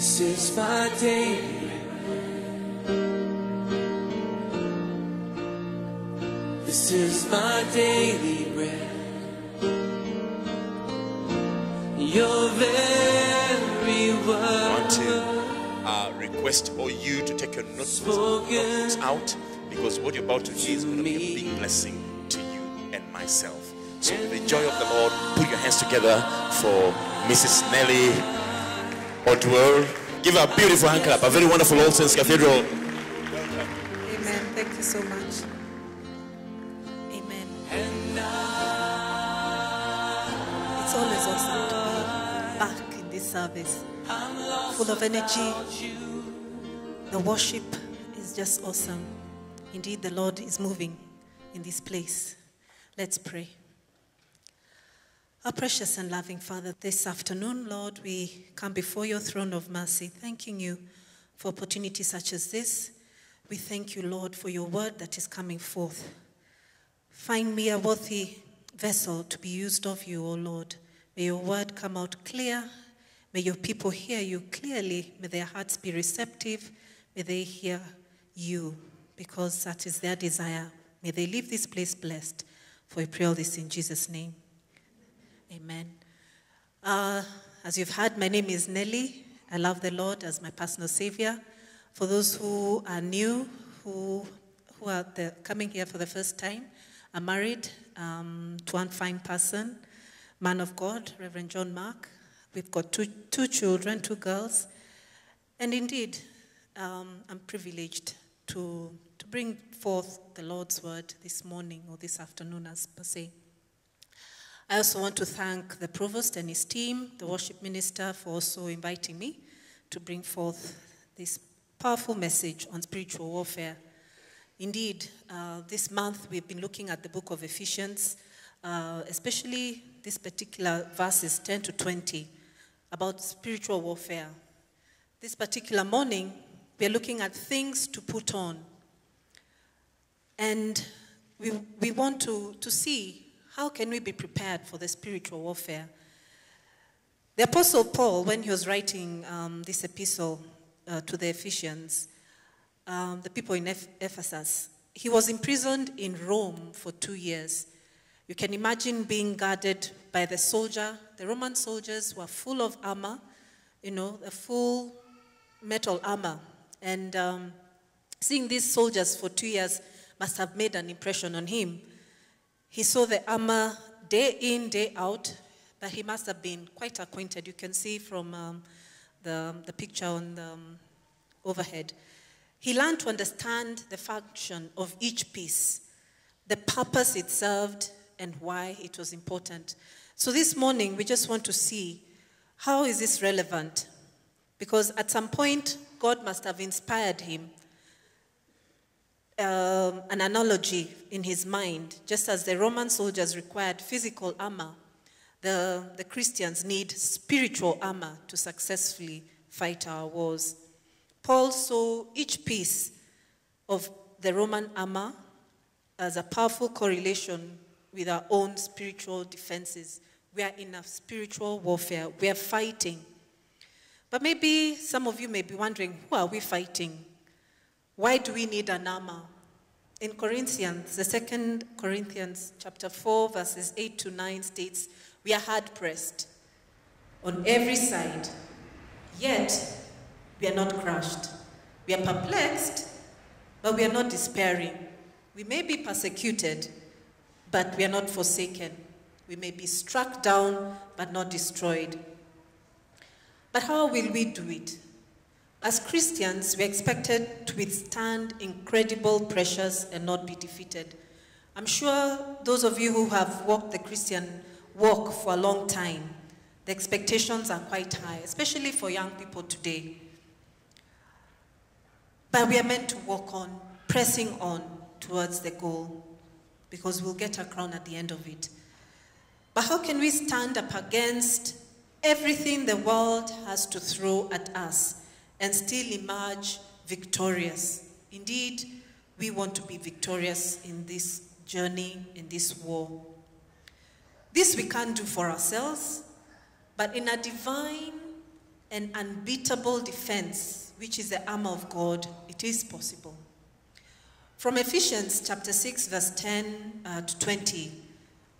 This is my day. This is my daily bread. Your very I want to uh, request for you to take your notebooks, Spoken out because what you're about to see is going to be a big blessing to you and myself. So, with the joy of the Lord, put your hands together for Mrs. Nellie Oduor. Give a beautiful hand clap. A very wonderful All Saints Cathedral. Amen. Thank you so much. Amen. It's always awesome to be back in this service. Full of energy. The worship is just awesome. Indeed, the Lord is moving in this place. Let's pray. Our precious and loving Father, this afternoon, Lord, we come before your throne of mercy, thanking you for opportunities such as this. We thank you, Lord, for your word that is coming forth. Find me a worthy vessel to be used of you, O Lord. May your word come out clear. May your people hear you clearly. May their hearts be receptive. May they hear you because that is their desire. May they leave this place blessed. For we pray all this in Jesus' name. Amen. Uh, as you've heard, my name is Nellie. I love the Lord as my personal Savior. For those who are new, who, who are the, coming here for the first time, I'm married um, to one fine person, man of God, Reverend John Mark. We've got two, two children, two girls. And indeed, um, I'm privileged to, to bring forth the Lord's word this morning or this afternoon, as per se. I also want to thank the provost and his team, the worship minister, for also inviting me to bring forth this powerful message on spiritual warfare. Indeed, uh, this month we've been looking at the book of Ephesians, uh, especially this particular verses 10 to 20 about spiritual warfare. This particular morning, we're looking at things to put on. And we, we want to, to see how can we be prepared for the spiritual warfare. The Apostle Paul, when he was writing um, this epistle uh, to the Ephesians, um, the people in Eph- Ephesus, he was imprisoned in Rome for two years. You can imagine being guarded by the soldier. The Roman soldiers were full of armor, you know, the full metal armor. And um, seeing these soldiers for two years must have made an impression on him. He saw the armor day in, day out, but he must have been quite acquainted. You can see from um, the, the picture on the um, overhead. He learned to understand the function of each piece, the purpose it served, and why it was important. So this morning, we just want to see how is this relevant? Because at some point, God must have inspired him um, an analogy in his mind. Just as the Roman soldiers required physical armor, the, the Christians need spiritual armor to successfully fight our wars. Paul saw each piece of the Roman armor as a powerful correlation with our own spiritual defenses. We are in a spiritual warfare, we are fighting. But maybe some of you may be wondering who are we fighting? Why do we need an armor? In Corinthians, the second Corinthians chapter 4, verses 8 to 9 states, We are hard pressed on every side, yet we are not crushed. We are perplexed, but we are not despairing. We may be persecuted, but we are not forsaken. We may be struck down, but not destroyed. But how will we do it? As Christians, we're expected to withstand incredible pressures and not be defeated. I'm sure those of you who have walked the Christian walk for a long time, the expectations are quite high, especially for young people today. But we are meant to walk on, pressing on towards the goal, because we'll get a crown at the end of it. But how can we stand up against everything the world has to throw at us and still emerge victorious? Indeed, we want to be victorious in this journey, in this war. This we can't do for ourselves, but in a divine and unbeatable defense, which is the armor of God, it is possible. From Ephesians chapter 6, verse 10 uh, to 20,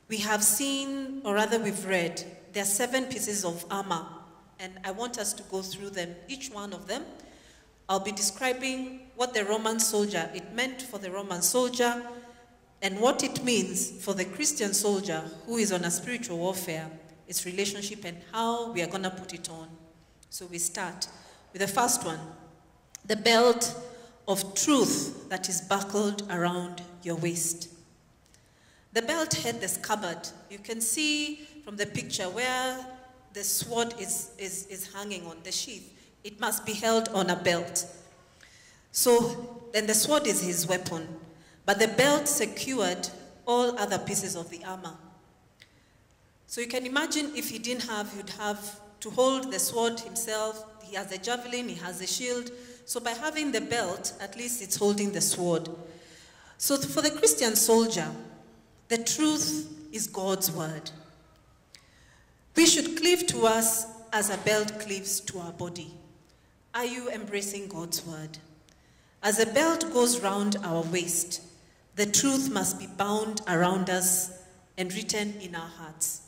we have seen, or rather, we've read, there are seven pieces of armor, and I want us to go through them, each one of them. I'll be describing what the Roman soldier, it meant for the Roman soldier, and what it means for the Christian soldier who is on a spiritual warfare, its relationship, and how we are going to put it on. So we start with the first one the belt of truth that is buckled around your waist. The belt had the scabbard. You can see from the picture where the sword is, is, is hanging on the sheath. It must be held on a belt. So then the sword is his weapon, but the belt secured all other pieces of the armor. So you can imagine if he didn't have, he'd have to hold the sword himself. He has a javelin, he has a shield. So by having the belt, at least it's holding the sword. So for the Christian soldier, the truth is God's word. We should cleave to us as a belt cleaves to our body. Are you embracing God's word? As a belt goes round our waist, the truth must be bound around us and written in our hearts.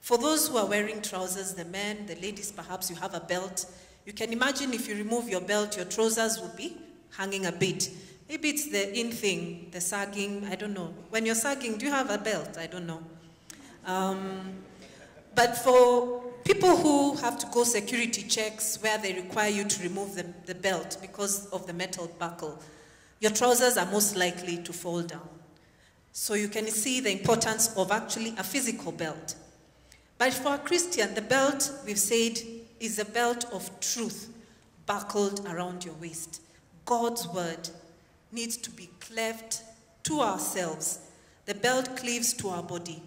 For those who are wearing trousers, the men, the ladies, perhaps you have a belt. You can imagine if you remove your belt, your trousers will be hanging a bit. Maybe it's the in thing, the sagging, I don't know. When you're sagging, do you have a belt? I don't know. Um, but for people who have to go security checks where they require you to remove the, the belt because of the metal buckle, your trousers are most likely to fall down. So you can see the importance of actually a physical belt. But for a Christian, the belt, we've said, is a belt of truth buckled around your waist. God's word needs to be cleft to ourselves. The belt cleaves to our body.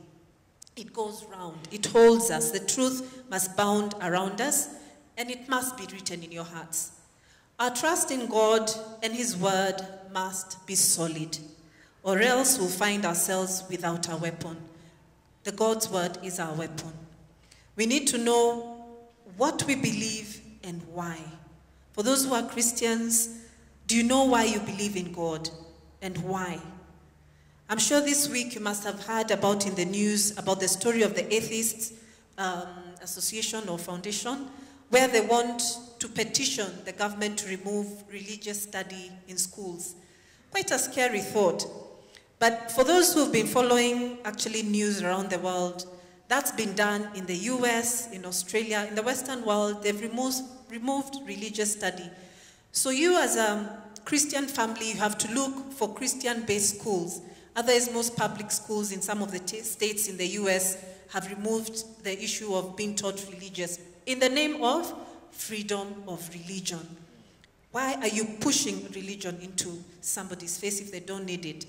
It goes round, it holds us. The truth must bound around us, and it must be written in your hearts. Our trust in God and His word must be solid, or else we'll find ourselves without a weapon. The God's word is our weapon. We need to know what we believe and why. For those who are Christians, do you know why you believe in God and why? I'm sure this week you must have heard about in the news about the story of the Atheists um, Association or Foundation, where they want to petition the government to remove religious study in schools. Quite a scary thought. But for those who've been following actually news around the world, that's been done in the US, in Australia, in the Western world. They've removed, removed religious study. So you as a Christian family, you have to look for Christian-based schools. Otherwise, most public schools in some of the states in the US have removed the issue of being taught religious in the name of freedom of religion. Why are you pushing religion into somebody's face if they don't need it?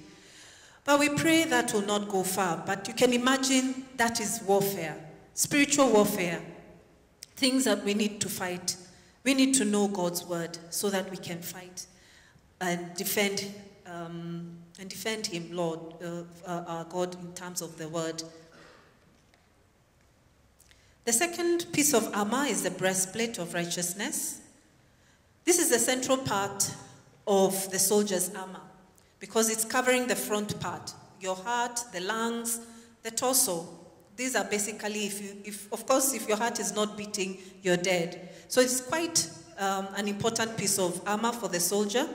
But we pray that will not go far. But you can imagine that is warfare, spiritual warfare, things that we need to fight. We need to know God's word so that we can fight and defend um, and defend Him, Lord, uh, uh, our God, in terms of the word. The second piece of armor is the breastplate of righteousness. This is the central part of the soldier's armor because it's covering the front part your heart, the lungs, the torso. These are basically, if you, if, of course, if your heart is not beating, you're dead. So it's quite um, an important piece of armor for the soldier.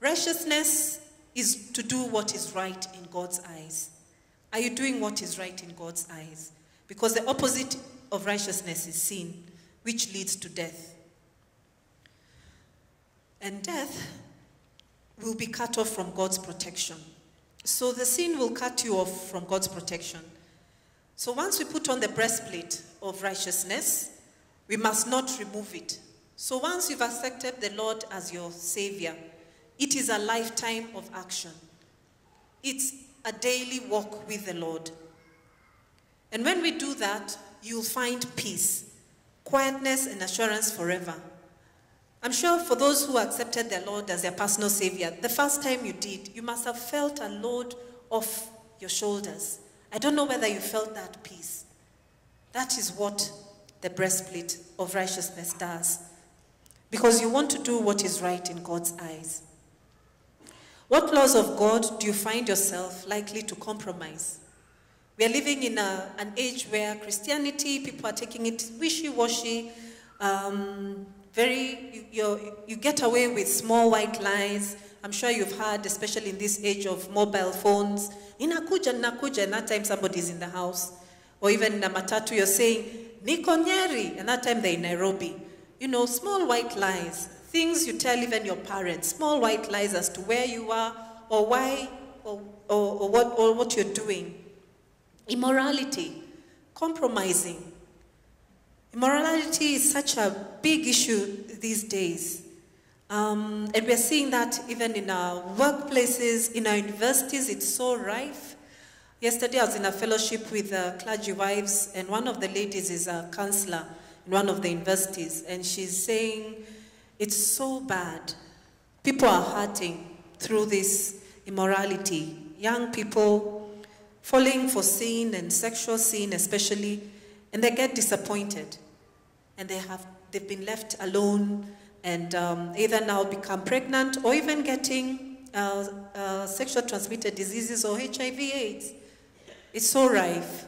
Righteousness is to do what is right in God's eyes. Are you doing what is right in God's eyes? Because the opposite of righteousness is sin, which leads to death. And death will be cut off from God's protection. So the sin will cut you off from God's protection. So once we put on the breastplate of righteousness, we must not remove it. So once you've accepted the Lord as your Savior, it is a lifetime of action. It's a daily walk with the Lord. And when we do that, you'll find peace, quietness, and assurance forever. I'm sure for those who accepted the Lord as their personal Savior, the first time you did, you must have felt a load off your shoulders. I don't know whether you felt that peace. That is what the breastplate of righteousness does. Because you want to do what is right in God's eyes. What laws of God do you find yourself likely to compromise? We are living in a, an age where Christianity, people are taking it wishy washy, um, very, you, you, get away with small white lies. I'm sure you've heard, especially in this age of mobile phones, inakuja, nakuja, and that time somebody's in the house. Or even in a matatu, you're saying, niko and that time they're in Nairobi. You know, small white lies, things you tell even your parents, small white lies as to where you are or why or, or, or, what, or what you're doing. Immorality, compromising. Immorality is such a big issue these days. Um, and we're seeing that even in our workplaces, in our universities, it's so rife. Yesterday, I was in a fellowship with uh, clergy wives, and one of the ladies is a counselor in one of the universities, and she's saying it's so bad. People are hurting through this immorality. Young people falling for sin and sexual sin, especially, and they get disappointed, and they have they've been left alone, and um, either now become pregnant or even getting uh, uh, sexual transmitted diseases or HIV/AIDS. It's so rife.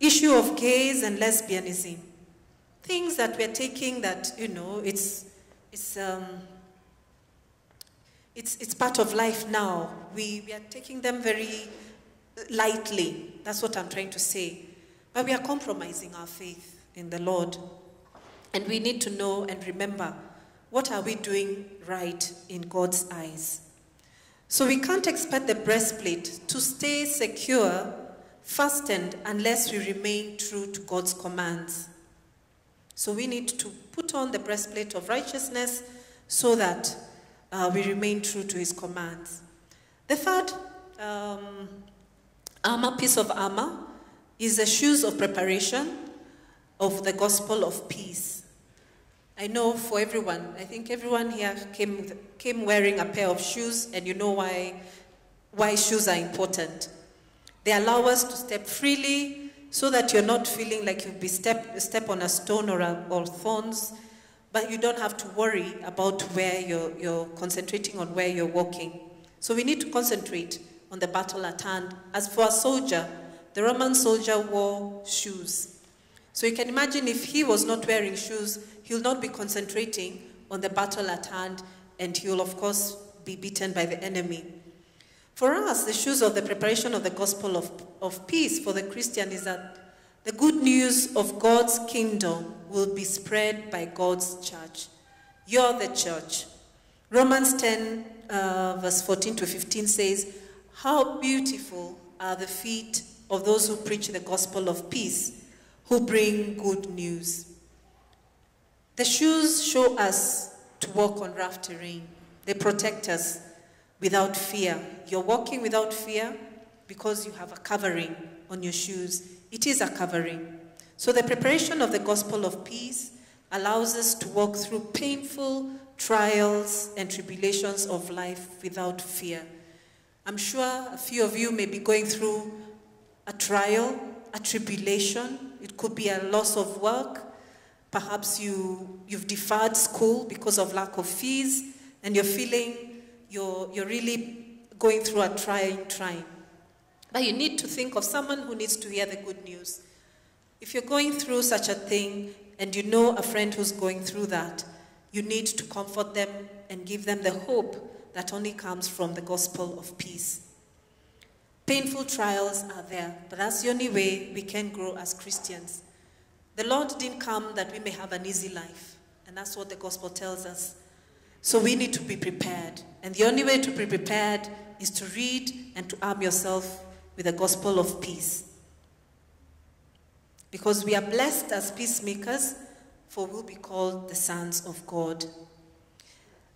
Issue of gays and lesbianism. Things that we're taking that, you know, it's, it's, um, it's, it's part of life now. We, we are taking them very lightly. That's what I'm trying to say. But we are compromising our faith in the Lord. And we need to know and remember what are we doing right in God's eyes. So we can't expect the breastplate to stay secure, fastened, unless we remain true to God's commands. So we need to put on the breastplate of righteousness so that uh, we remain true to his commands. The third um, armor, piece of armor, is the shoes of preparation of the gospel of peace. I know for everyone, I think everyone here came, came wearing a pair of shoes, and you know why, why shoes are important. They allow us to step freely so that you're not feeling like you'll be step, step on a stone or, a, or thorns, but you don't have to worry about where you're, you're concentrating on where you're walking. So we need to concentrate on the battle at hand. As for a soldier, the Roman soldier wore shoes. So you can imagine if he was not wearing shoes, he'll not be concentrating on the battle at hand, and he'll, of course, be beaten by the enemy. For us, the shoes of the preparation of the gospel of, of peace for the Christian is that the good news of God's kingdom will be spread by God's church. You're the church. Romans 10, uh, verse 14 to 15 says, How beautiful are the feet of those who preach the gospel of peace, who bring good news. The shoes show us to walk on rough terrain. They protect us without fear. You're walking without fear because you have a covering on your shoes. It is a covering. So the preparation of the gospel of peace allows us to walk through painful trials and tribulations of life without fear. I'm sure a few of you may be going through a trial, a tribulation. It could be a loss of work. Perhaps you, you've deferred school because of lack of fees, and you're feeling you're, you're really going through a trying time. But you need to think of someone who needs to hear the good news. If you're going through such a thing and you know a friend who's going through that, you need to comfort them and give them the hope that only comes from the gospel of peace. Painful trials are there, but that's the only way we can grow as Christians. The Lord didn't come that we may have an easy life, and that's what the gospel tells us. So we need to be prepared. And the only way to be prepared is to read and to arm yourself with the gospel of peace. Because we are blessed as peacemakers, for we'll be called the sons of God.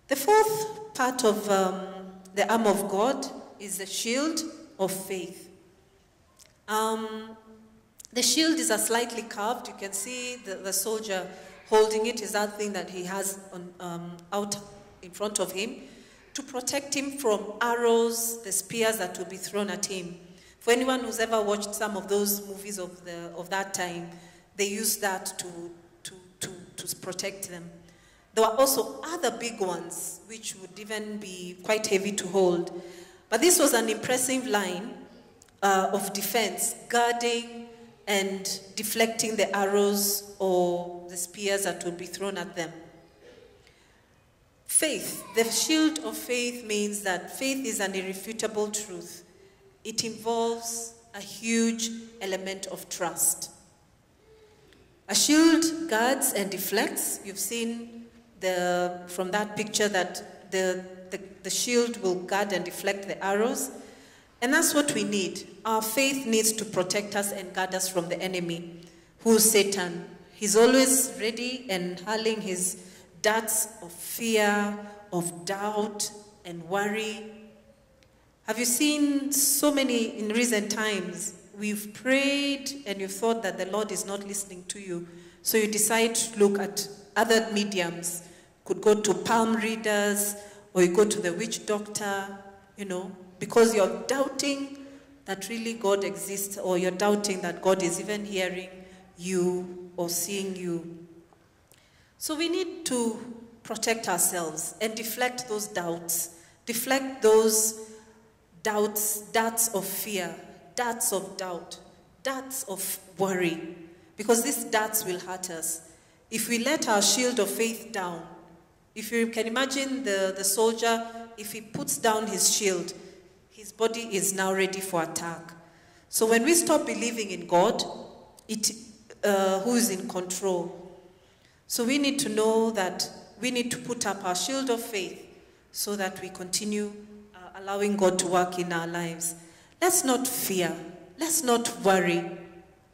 The fourth part of um, the arm of God is the shield of faith. Um, the shield is a slightly curved. You can see the, the soldier holding it is that thing that he has on, um, out in front of him to protect him from arrows, the spears that will be thrown at him. For anyone who's ever watched some of those movies of, the, of that time, they used that to, to, to, to protect them. There were also other big ones, which would even be quite heavy to hold. But this was an impressive line uh, of defense, guarding and deflecting the arrows or the spears that would be thrown at them. Faith, the shield of faith means that faith is an irrefutable truth. It involves a huge element of trust. A shield guards and deflects. You've seen the, from that picture that the, the, the shield will guard and deflect the arrows. And that's what we need. Our faith needs to protect us and guard us from the enemy, who is Satan. He's always ready and hurling his darts of fear, of doubt, and worry. Have you seen so many in recent times? We've prayed and you've thought that the Lord is not listening to you. So you decide to look at other mediums. Could go to palm readers or you go to the witch doctor, you know, because you're doubting that really God exists or you're doubting that God is even hearing you or seeing you. So we need to protect ourselves and deflect those doubts, deflect those doubts, darts of fear, darts of doubt, darts of worry, because these darts will hurt us. If we let our shield of faith down, if you can imagine the, the soldier, if he puts down his shield, his body is now ready for attack. So when we stop believing in God, it, uh, who is in control, so we need to know that we need to put up our shield of faith so that we continue uh, allowing God to work in our lives. Let's not fear. Let's not worry.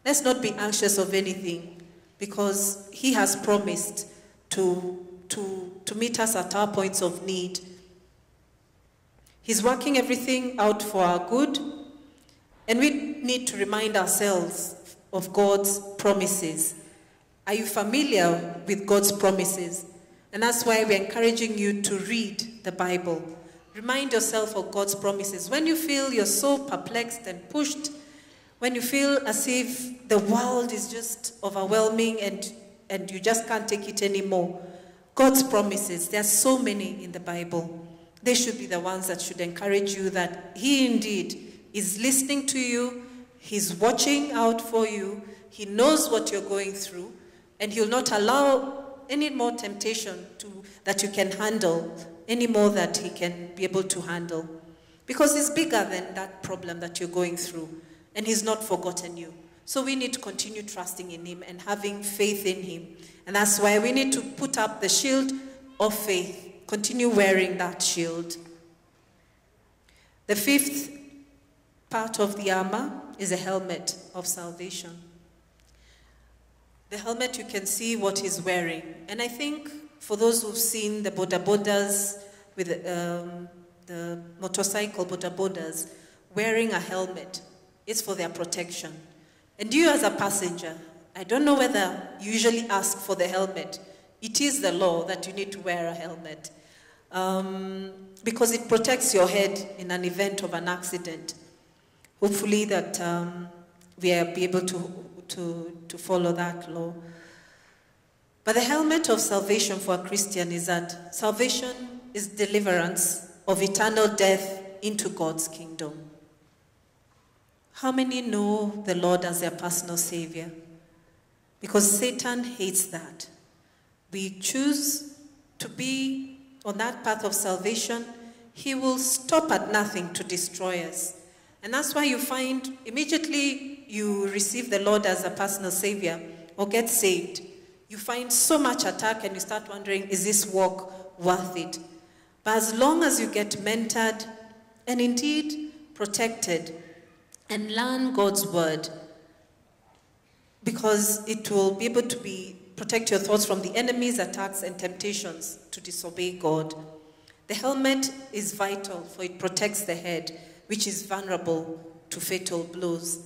Let's not be anxious of anything because He has promised to, to, to meet us at our points of need. He's working everything out for our good, and we need to remind ourselves of God's promises. Are you familiar with God's promises? And that's why we're encouraging you to read the Bible. Remind yourself of God's promises. When you feel you're so perplexed and pushed, when you feel as if the world is just overwhelming and, and you just can't take it anymore, God's promises, there are so many in the Bible. They should be the ones that should encourage you that He indeed is listening to you, He's watching out for you, He knows what you're going through, and He'll not allow any more temptation to, that you can handle, any more that He can be able to handle. Because He's bigger than that problem that you're going through, and He's not forgotten you. So we need to continue trusting in Him and having faith in Him. And that's why we need to put up the shield of faith, continue wearing that shield. The fifth part of the armor is a helmet of salvation. The helmet, you can see what he's wearing. And I think for those who've seen the boda bodas with um, the motorcycle boda bodas, wearing a helmet is for their protection. And you as a passenger, I don't know whether you usually ask for the helmet. It is the law that you need to wear a helmet um, because it protects your head in an event of an accident. Hopefully that um, we are be able to to, to follow that law. But the helmet of salvation for a Christian is that salvation is deliverance of eternal death into God's kingdom. How many know the Lord as their personal Savior? Because Satan hates that. We choose to be on that path of salvation, he will stop at nothing to destroy us. And that's why you find immediately you receive the Lord as a personal Savior or get saved, you find so much attack and you start wondering, is this walk worth it? But as long as you get mentored and indeed protected and learn God's word, because it will be able to be protect your thoughts from the enemy's attacks and temptations to disobey God. The helmet is vital for it protects the head, which is vulnerable to fatal blows.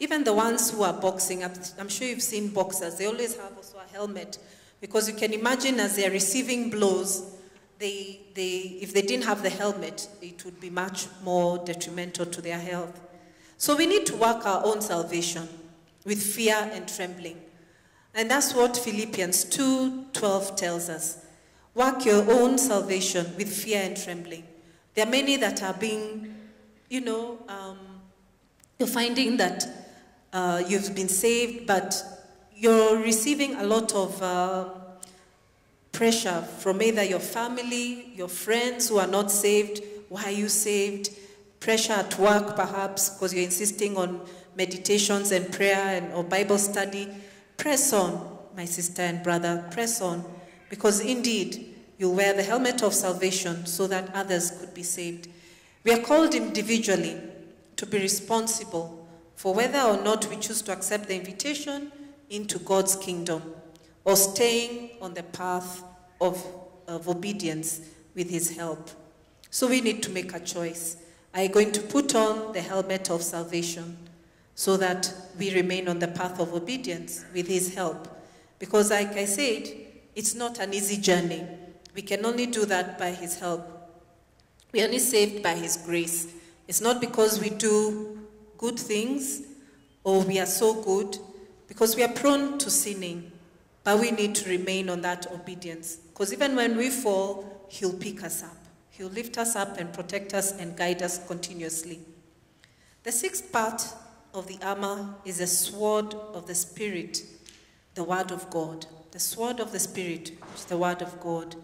Even the ones who are boxing, I'm sure you've seen boxers, they always have also a helmet because you can imagine as they're receiving blows, they, they, if they didn't have the helmet, it would be much more detrimental to their health. So we need to work our own salvation. with fear and trembling. And that's what Philippians 2:12 tells us. Work your own salvation with fear and trembling. There are many that are being, you know, um, you're finding that uh, you've been saved, but you're receiving a lot of uh, pressure from either your family, your friends who are not saved. Why are you saved? Pressure at work, perhaps, because you're insisting on meditations and prayer and or Bible study. Press on, my sister and brother. Press on, because indeed you'll wear the helmet of salvation so that others could be saved. We are called individually to be responsible for whether or not we choose to accept the invitation into God's kingdom or staying on the path of, of obedience with His help. So we need to make a choice. Are you going to put on the helmet of salvation so that we remain on the path of obedience with His help? Because, like I said, it's not an easy journey. We can only do that by His help. We are only saved by His grace. It's not because we do good things or we are so good, because we are prone to sinning, but we need to remain on that obedience. Because even when we fall, He'll pick us up. He'll lift us up and protect us and guide us continuously. The sixth part of the armor is the sword of the Spirit, the Word of God. The sword of the Spirit, is the Word of God.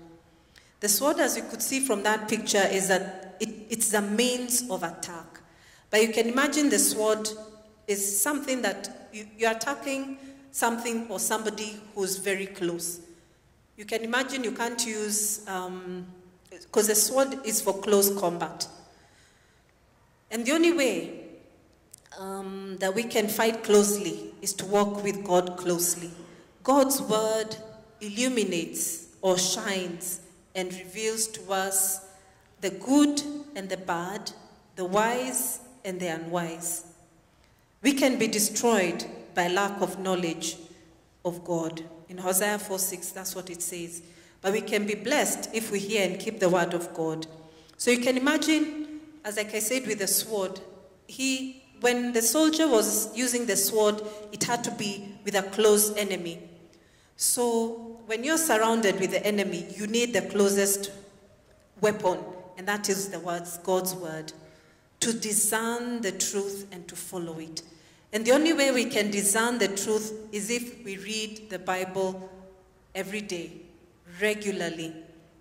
The sword, as you could see from that picture, is that it, it's the means of attack. But you can imagine the sword is something that you, you're attacking something or somebody who's very close. You can imagine you can't use, because um, the sword is for close combat. And the only way um, that we can fight closely is to walk with God closely. God's word illuminates or shines and reveals to us the good and the bad, the wise and the unwise. We can be destroyed by lack of knowledge of God. In Hosea 4 6, that's what it says. But we can be blessed if we hear and keep the word of God. So you can imagine, as like I said with the sword, he when the soldier was using the sword, it had to be with a close enemy. So when you're surrounded with the enemy, you need the closest weapon, and that is the words, God's word, to discern the truth and to follow it. And the only way we can discern the truth is if we read the Bible every day, regularly.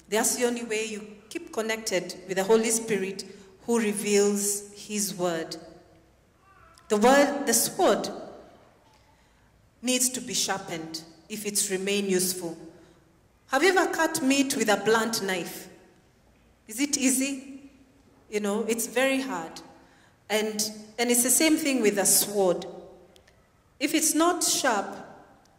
That's the only way you keep connected with the Holy Spirit who reveals His word. The word, the sword, needs to be sharpened if it's remain useful. Have you ever cut meat with a blunt knife? Is it easy? You know, it's very hard. And, and it's the same thing with a sword. If it's not sharp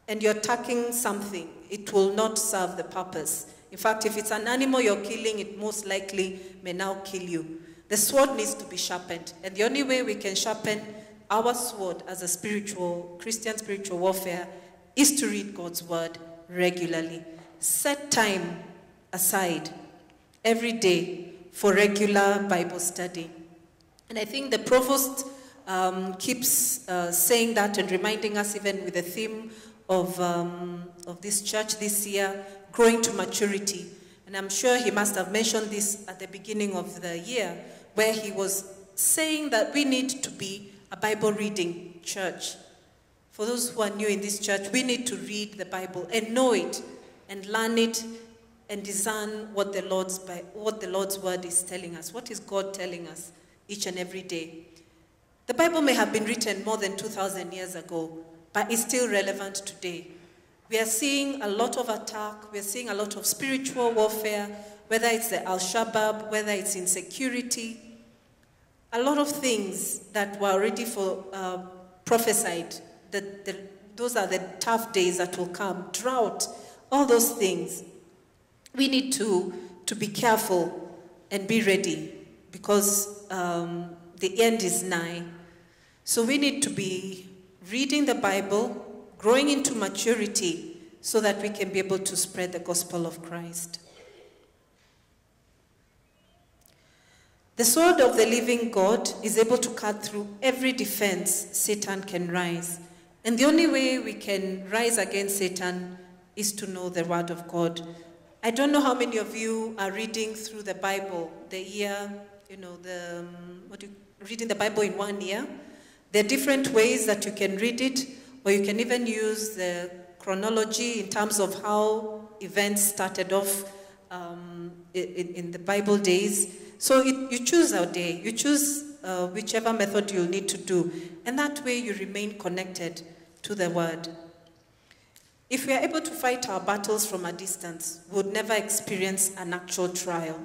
and you're attacking something, it will not serve the purpose. In fact, if it's an animal you're killing, it most likely may now kill you. The sword needs to be sharpened. And the only way we can sharpen our sword as a spiritual, Christian spiritual warfare is to read God's word regularly. Set time aside every day for regular Bible study. And I think the provost um, keeps uh, saying that and reminding us, even with the theme of, um, of this church this year, growing to maturity. And I'm sure he must have mentioned this at the beginning of the year, where he was saying that we need to be a Bible reading church. For those who are new in this church, we need to read the Bible and know it and learn it and discern what the Lord's, by, what the Lord's word is telling us. What is God telling us each and every day? The Bible may have been written more than 2,000 years ago, but it's still relevant today. We are seeing a lot of attack, we are seeing a lot of spiritual warfare, whether it's the Al Shabaab, whether it's insecurity, a lot of things that were already for, uh, prophesied, that the, those are the tough days that will come, drought, all those things. We need to, to be careful and be ready because um, the end is nigh. So we need to be reading the Bible, growing into maturity, so that we can be able to spread the gospel of Christ. The sword of the living God is able to cut through every defense Satan can rise And the only way we can rise against Satan is to know the Word of God. I don't know how many of you are reading through the Bible, the year, you know, the, um, what you, reading the Bible in one year. There are different ways that you can read it, or you can even use the chronology in terms of how events started off um, in, in the Bible days. So it, you choose a day, you choose uh, whichever method you'll need to do, and that way you remain connected to the Word. If we are able to fight our battles from a distance, we would never experience an actual trial.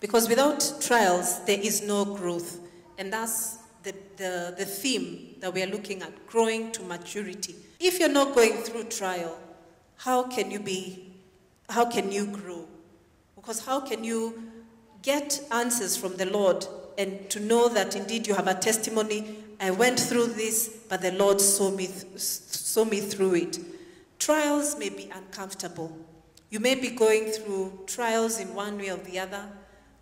Because without trials, there is no growth. And that's the, the, the theme that we are looking at growing to maturity. If you're not going through trial, how can you be, how can you grow? Because how can you get answers from the Lord and to know that indeed you have a testimony I went through this, but the Lord saw me, saw me through it. Trials may be uncomfortable. You may be going through trials in one way or the other.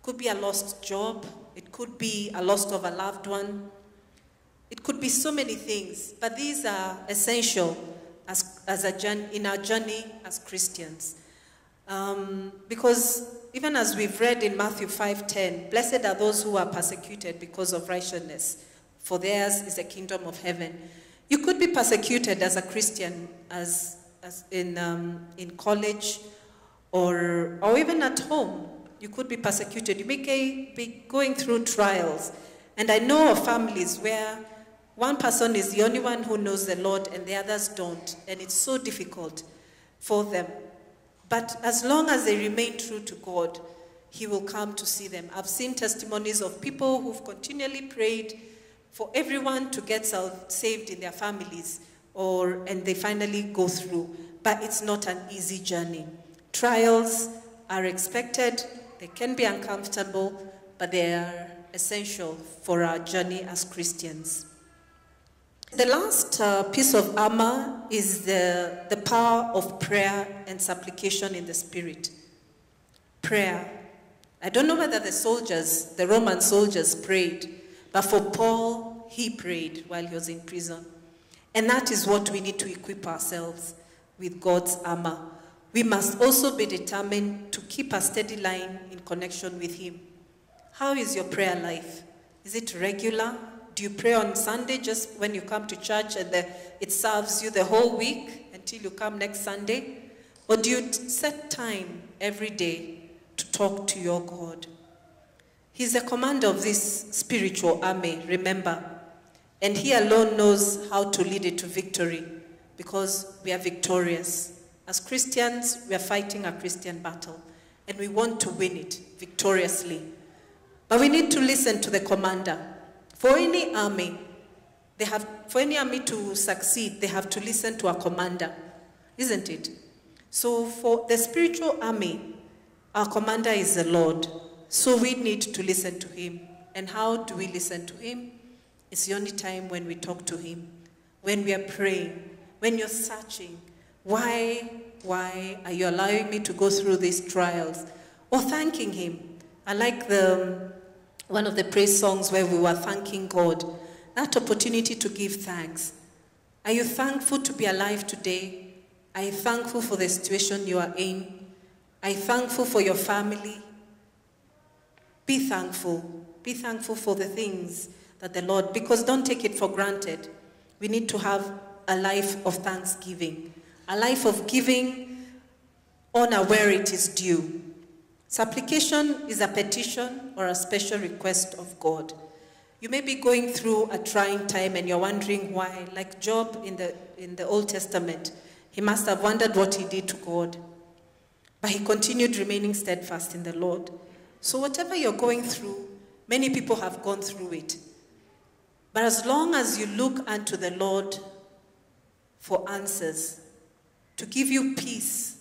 Could be a lost job. It could be a loss of a loved one. It could be so many things, but these are essential as, as a in our journey as Christians. Um, because even as we've read in Matthew 5:10, blessed are those who are persecuted because of righteousness, for theirs is the kingdom of heaven. You could be persecuted as a Christian, as, as in, um, in college, or, or even at home. You could be persecuted. You may be going through trials. And I know of families where one person is the only one who knows the Lord and the others don't. And it's so difficult for them. But as long as they remain true to God, He will come to see them. I've seen testimonies of people who've continually prayed for everyone to get saved in their families, or and they finally go through. But it's not an easy journey. Trials are expected. They can be uncomfortable, but they are essential for our journey as Christians. The last uh, piece of armor is the, the power of prayer and supplication in the spirit. Prayer. I don't know whether the soldiers, the Roman soldiers, prayed, but for Paul, he prayed while he was in prison. And that is what we need to equip ourselves with God's armor. We must also be determined to keep a steady line in connection with Him. How is your prayer life? Is it regular? Do you pray on Sunday just when you come to church and the, it serves you the whole week until you come next Sunday? Or do you set time every day to talk to your God? He's the commander of this spiritual army, remember. And he alone knows how to lead it to victory because we are victorious. As Christians, we are fighting a Christian battle and we want to win it victoriously. But we need to listen to the commander. For any army, they have, for any army to succeed, they have to listen to a commander, isn't it? So for the spiritual army, our commander is the Lord. So we need to listen to him. And how do we listen to him? It's the only time when we talk to him, when we are praying, when you're searching. Why, why are you allowing me to go through these trials? Or thanking him. I like the um, one of the praise songs where we were thanking God. That opportunity to give thanks. Are you thankful to be alive today? Are you thankful for the situation you are in? Are you thankful for your family? Be thankful. Be thankful for the things the Lord, because don't take it for granted. We need to have a life of thanksgiving, a life of giving honor where it is due. Supplication is a petition or a special request of God. You may be going through a trying time and you're wondering why. Like Job in the, in the Old Testament, he must have wondered what he did to God. But he continued remaining steadfast in the Lord. So, whatever you're going through, many people have gone through it. But as long as you look unto the Lord for answers, to give you peace,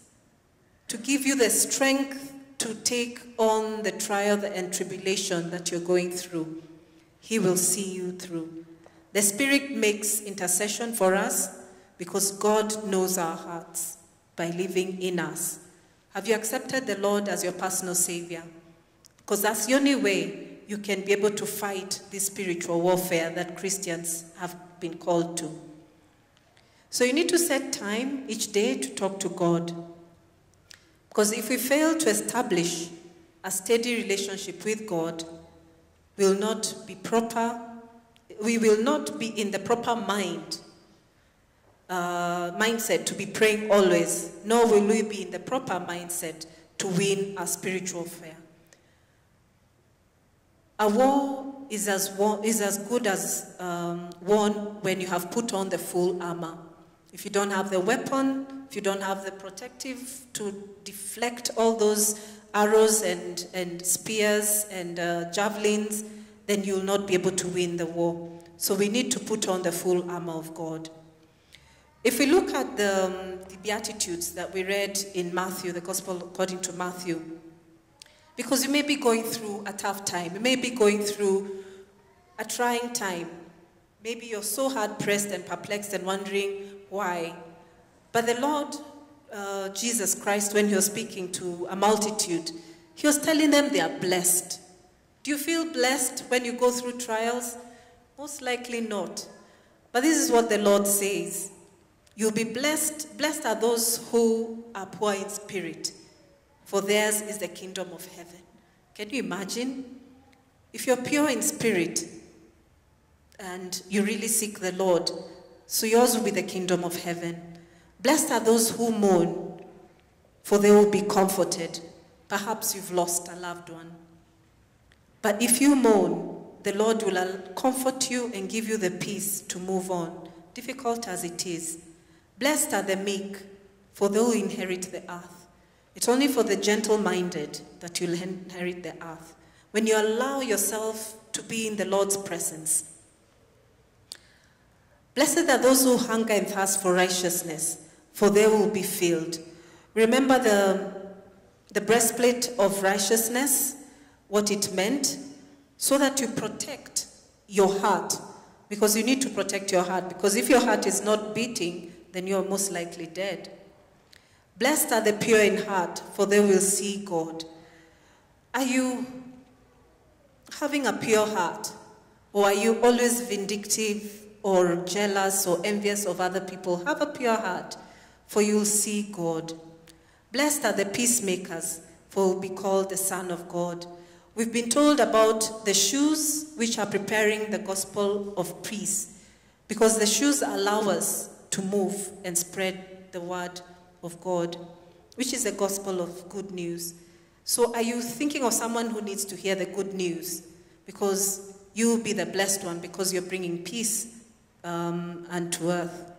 to give you the strength to take on the trial and tribulation that you're going through, He will see you through. The Spirit makes intercession for us because God knows our hearts by living in us. Have you accepted the Lord as your personal Savior? Because that's the only way you can be able to fight this spiritual warfare that Christians have been called to. So you need to set time each day to talk to God. Because if we fail to establish a steady relationship with God, we will not be proper, we will not be in the proper mind, uh, mindset to be praying always, nor will we be in the proper mindset to win a spiritual fair. A war is as, war, is as good as um, won when you have put on the full armor. If you don't have the weapon, if you don't have the protective to deflect all those arrows and, and spears and uh, javelins, then you'll not be able to win the war. So we need to put on the full armor of God. If we look at the, um, the Beatitudes that we read in Matthew, the Gospel according to Matthew, because you may be going through a tough time, you may be going through a trying time. Maybe you're so hard pressed and perplexed and wondering why. But the Lord uh, Jesus Christ, when he was speaking to a multitude, he was telling them they are blessed. Do you feel blessed when you go through trials? Most likely not. But this is what the Lord says You'll be blessed. Blessed are those who are poor in spirit, for theirs is the kingdom of heaven. Can you imagine? If you're pure in spirit and you really seek the Lord, so yours will be the kingdom of heaven. Blessed are those who mourn, for they will be comforted. Perhaps you've lost a loved one. But if you mourn, the Lord will comfort you and give you the peace to move on, difficult as it is. Blessed are the meek, for they will inherit the earth. It's only for the gentle minded that you'll inherit the earth. When you allow yourself to be in the Lord's presence. Blessed are those who hunger and thirst for righteousness, for they will be filled. Remember the, the breastplate of righteousness, what it meant, so that you protect your heart. Because you need to protect your heart. Because if your heart is not beating, then you are most likely dead. Blessed are the pure in heart, for they will see God. Are you having a pure heart? Or are you always vindictive or jealous or envious of other people? Have a pure heart, for you'll see God. Blessed are the peacemakers, for will be called the Son of God. We've been told about the shoes which are preparing the gospel of peace, because the shoes allow us to move and spread the word of God, which is the gospel of good news. So, are you thinking of someone who needs to hear the good news? Because you will be the blessed one because you're bringing peace um, unto earth.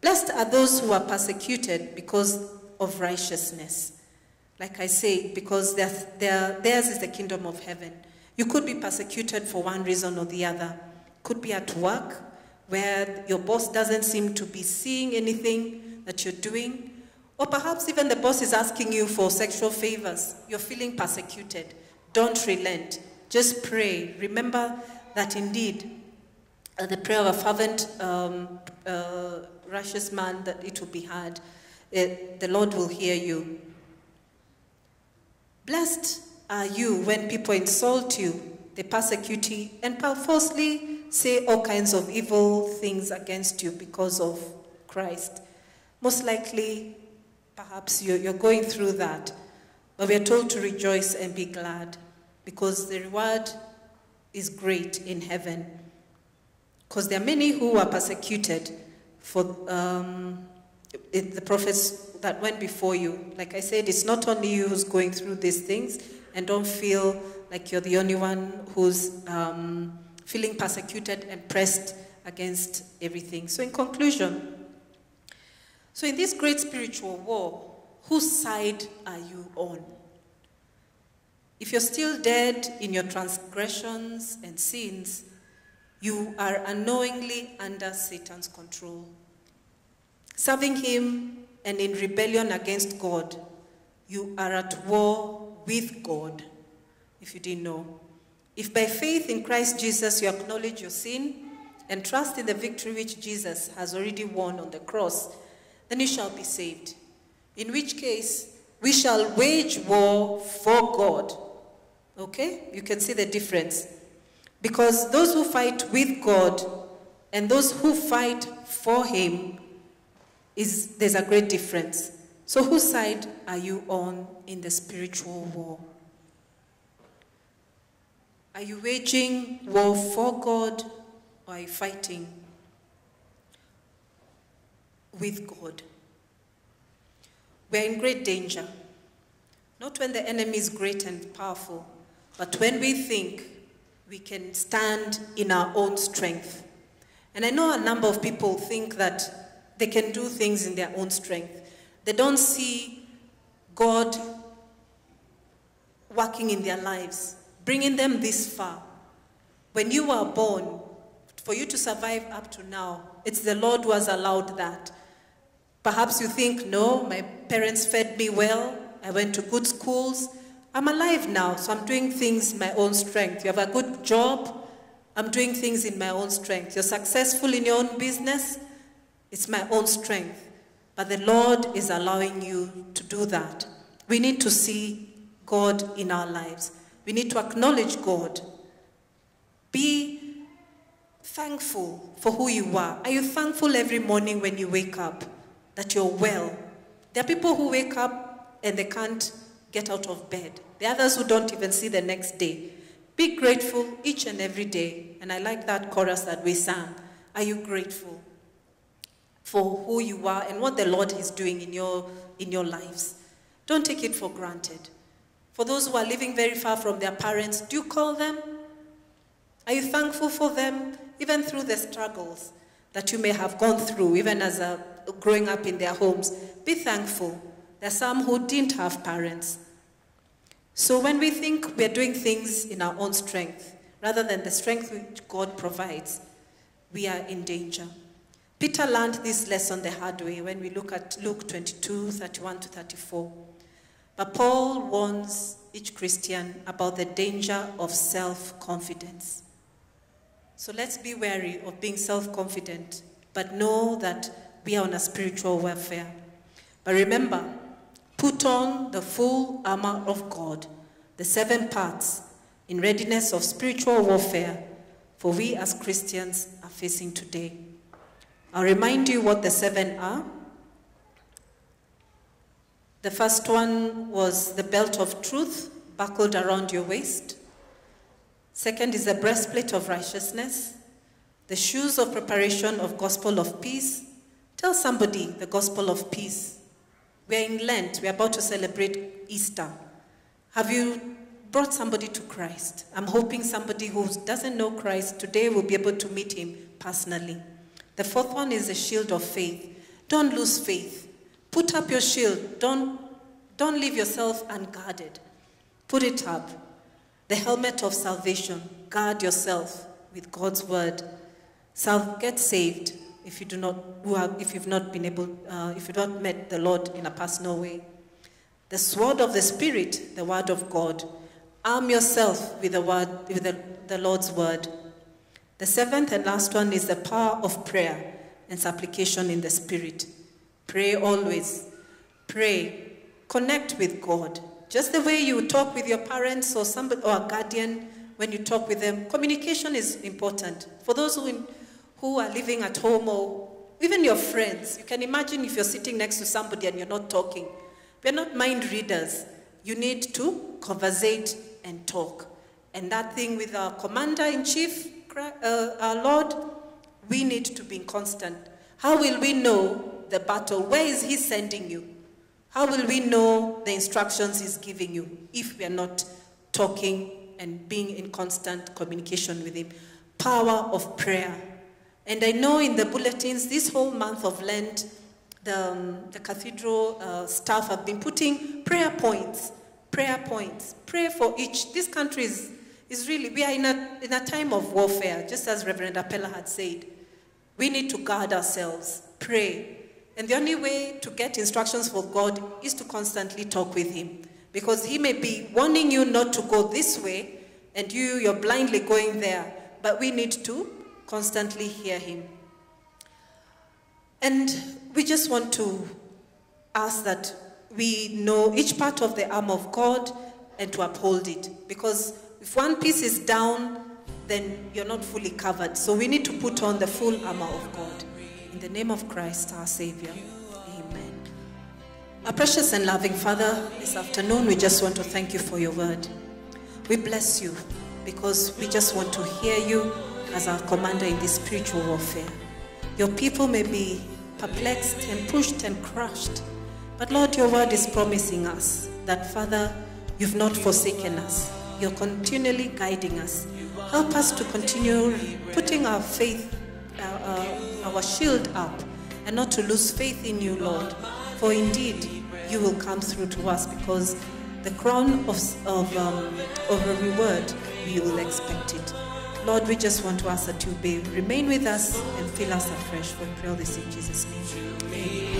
Blessed are those who are persecuted because of righteousness. Like I say, because theirs is the kingdom of heaven. You could be persecuted for one reason or the other. Could be at work, where your boss doesn't seem to be seeing anything that you're doing. Or perhaps even the boss is asking you for sexual favors. You're feeling persecuted. Don't relent. Just pray. Remember that indeed uh, the prayer of a fervent, um, uh, righteous man, that it will be heard. It, the Lord will hear you. Blessed are you when people insult you, they persecute you, and falsely say all kinds of evil things against you because of Christ. Most likely, perhaps you're, going through that, but we are told to rejoice and be glad because the reward is great in heaven. Because there are many who are persecuted for um, the prophets that went before you. Like I said, it's not only you who's going through these things, and don't feel like you're the only one who's um, feeling persecuted and pressed against everything. So, in conclusion, so in this great spiritual war, whose side are you on? If you're still dead in your transgressions and sins, you are unknowingly under Satan's control. Serving him and in rebellion against God, you are at war with God, if you didn't know. If by faith in Christ Jesus you acknowledge your sin and trust in the victory which Jesus has already won on the cross, then you shall be saved. In which case, we shall wage war for God. Okay? You can see the difference. Because those who fight with God and those who fight for Him is there's a great difference. So whose side are you on in the spiritual war? Are you waging war for God or are you fighting with God? We're in great danger. Not when the enemy is great and powerful, but when we think we can stand in our own strength. And I know a number of people think that they can do things in their own strength. They don't see God working in their lives, bringing them this far. When you were born, for you to survive up to now, it's the Lord who has allowed that. Perhaps you think, no, my parents fed me well, I went to good schools, I'm alive now, so I'm doing things in my own strength. You have a good job, I'm doing things in my own strength. You're successful in your own business, it's my own strength. But the Lord is allowing you to do that. We need to see God in our lives. We need to acknowledge God. Be thankful for who you are. Are you thankful every morning when you wake up that you're well? There are people who wake up and they can't get out of bed. There are others who don't even see the next day. Be grateful each and every day. And I like that chorus that we sang. Are you grateful for who you are and what the Lord is doing in your, in your lives? Don't take it for granted. For those who are living very far from their parents, do you call them? Are you thankful for them, even through the struggles that you may have gone through, even as a, growing up in their homes? Be thankful. There are some who didn't have parents. So when we think we're doing things in our own strength, rather than the strength which God provides, we are in danger. Peter learned this lesson the hard way when we look at Luke 22 31 to 34. But Paul warns each Christian about the danger of self confidence. So let's be wary of being self confident, but know that we are on a spiritual warfare. But remember, put on the full armor of God, the seven parts, in readiness of spiritual warfare, for we as Christians are facing today. I'll remind you what the seven are. The first one was the belt of truth buckled around your waist. Second is the breastplate of righteousness, the shoes of preparation of gospel of peace. Tell somebody the gospel of peace. We're in Lent, we're about to celebrate Easter. Have you brought somebody to Christ? I'm hoping somebody who doesn't know Christ today will be able to meet him personally. The fourth one is the shield of faith. Don't lose faith. Put up your shield. Don't, don't leave yourself unguarded. Put it up. The helmet of salvation. Guard yourself with God's word. Self, get saved if you do not, if you've not been able, uh, if you've not met the Lord in a personal way. The sword of the Spirit, the word of God. Arm yourself with the word, with the, the Lord's word. The seventh and last one is the power of prayer and supplication in the Spirit. Pray always. Pray. Connect with God. Just the way you talk with your parents or somebody or a guardian when you talk with them. Communication is important. For those who, who are living at home or even your friends, you can imagine if you're sitting next to somebody and you're not talking. We're not mind readers. You need to conversate and talk. And that thing with our commander in chief, uh, our Lord, we need to be in constant. How will we know the battle? Where is He sending you? How will we know the instructions He's giving you if we are not talking and being in constant communication with Him? Power of prayer. And I know in the bulletins this whole month of Lent, the, um, the cathedral uh, staff have been putting prayer points, prayer points. Pray for each. This country is, is really, we are in a, in a time of warfare, just as Reverend Appella had said. We need to guard ourselves, pray. And the only way to get instructions from God is to constantly talk with Him. Because He may be warning you not to go this way, and you, you're blindly going there. But we need to constantly hear Him. And we just want to ask that we know each part of the arm of God and to uphold it. Because if one piece is down, then you're not fully covered. So we need to put on the full armor of God. In the name of Christ, our Savior. Amen. Our precious and loving Father, this afternoon we just want to thank you for your word. We bless you because we just want to hear you as our commander in this spiritual warfare. Your people may be perplexed and pushed and crushed, but Lord, your word is promising us that, Father, you've not forsaken us. You're continually guiding us. Help us to continue putting our faith, uh, uh, our shield up, and not to lose faith in you, Lord. For indeed, you will come through to us because the crown of, of, um, of a reward, we will expect it. Lord, we just want to ask that you be, remain with us and fill us afresh. We pray all this in Jesus' name. Amen.